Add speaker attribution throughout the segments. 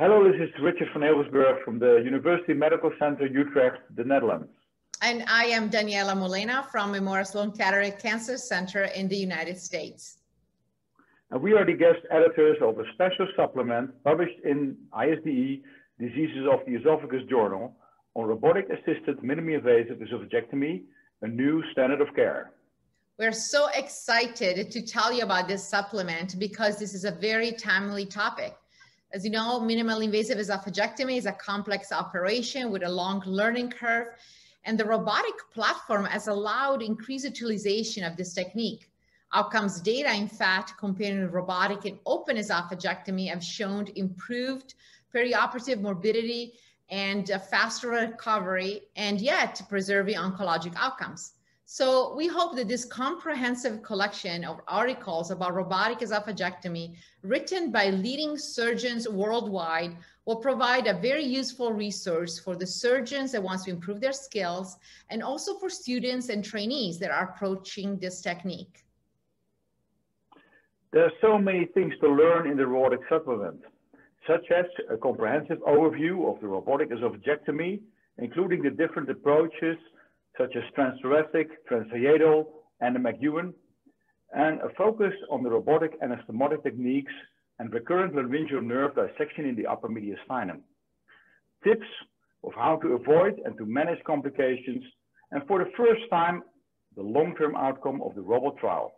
Speaker 1: Hello, this is Richard van Hillegersberg from the University Medical Center Utrecht, the Netherlands.
Speaker 2: And I am Daniela Molena from Memorial Sloan Kettering Cancer Center in the United States.
Speaker 1: And we are the guest editors of a special supplement published in ISDE Diseases of the Esophagus Journal on robotic-assisted minimally invasive esophagectomy, a new standard of care.
Speaker 2: We're so excited to tell you about this supplement because this is a very timely topic. As you know, minimally invasive esophagectomy is a complex operation with a long learning curve and the robotic platform has allowed increased utilization of this technique. Outcomes data, in fact, comparing robotic and open esophagectomy have shown improved perioperative morbidity and faster recovery, and yet preserving oncologic outcomes. So we hope that this comprehensive collection of articles about robotic esophagectomy written by leading surgeons worldwide will provide a very useful resource for the surgeons that wants to improve their skills and also for students and trainees that are approaching this technique.
Speaker 1: There are so many things to learn in the robotic supplement, such as a comprehensive overview of the robotic esophagectomy, including the different approaches such as transthoracic, transhiatal, and the McKeown, and a focus on the robotic anastomotic techniques and recurrent laryngeal nerve dissection in the upper mediastinum. Tips of how to avoid and to manage complications, and for the first time, the long-term outcome of the robot trial.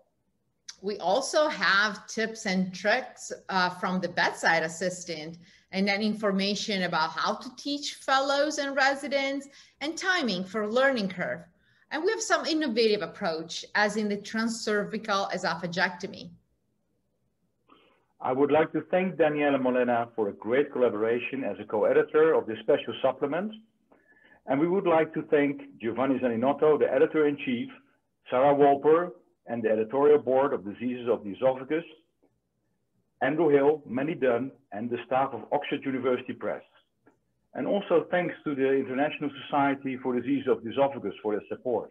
Speaker 2: We also have tips and tricks uh, from the bedside assistant and then information about how to teach fellows and residents and timing for learning curve. And we have some innovative approach as in the transcervical esophagectomy.
Speaker 1: I would like to thank Daniela Molena for a great collaboration as a co-editor of this special supplement. And we would like to thank Giovanni Zaninotto, the editor-in-chief, Sarah Wolper, and the editorial board of Diseases of the Esophagus, Andrew Hill, Manny Dunn, and the staff of Oxford University Press. And also thanks to the International Society for Diseases of the Esophagus for their support.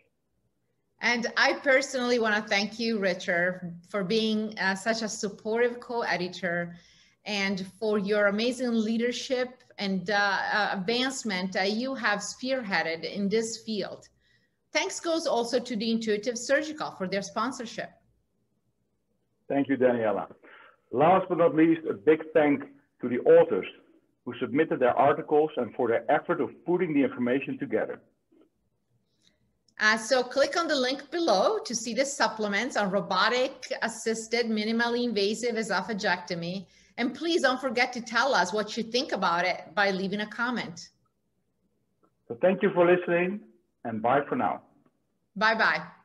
Speaker 2: And I personally want to thank you, Richard, for being uh, such a supportive co-editor and for your amazing leadership and uh, uh, advancement that you have spearheaded in this field. Thanks goes also to the Intuitive Surgical for their sponsorship.
Speaker 1: Thank you, Daniela. Last but not least, a big thank to the authors who submitted their articles and for their effort of putting the information together.
Speaker 2: Uh, so click on the link below to see the supplements on robotic assisted minimally invasive esophagectomy. And please don't forget to tell us what you think about it by leaving a comment.
Speaker 1: So thank you for listening and bye for now.
Speaker 2: Bye-bye.